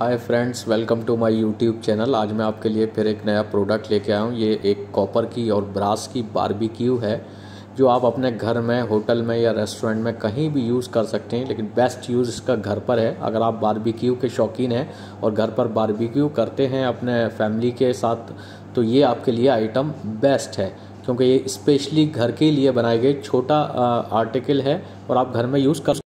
Hi friends welcome to my YouTube channel आज मैं आपके लिए फिर एक नया प्रोडक्ट लेके आया हूँ। ये एक कॉपर की और ब्रास की बारबेक्यू है, जो आप अपने घर में होटल में या रेस्टोरेंट में कहीं भी यूज़ कर सकते हैं, लेकिन बेस्ट यूज़ इसका घर पर है। अगर आप बारबेक्यू के शौकीन हैं और घर पर बारबेक्यू करते हैं अपने फैमिली के साथ तो ये आपके लिए आइटम बेस्ट है, क्योंकि ये स्पेशली घर के लिए बनाए गए छोटा आर्टिकल है और आप घर में यूज़ कर